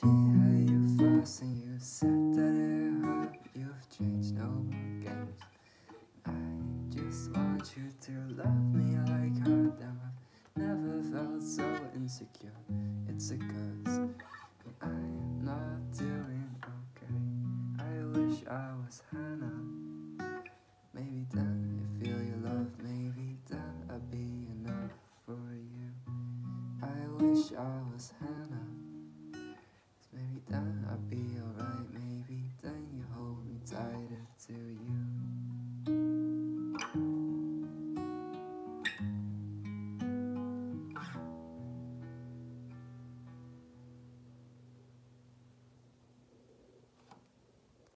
She had you first and you said that it hurt. You've changed, no games. I just want you to love me like her. Damn, I've never felt so insecure. It's a curse. I'm not doing okay. I wish I was Hanna. Maybe then you feel your love. Maybe then I'd be enough for you. I wish I was Hanna. I'll be alright.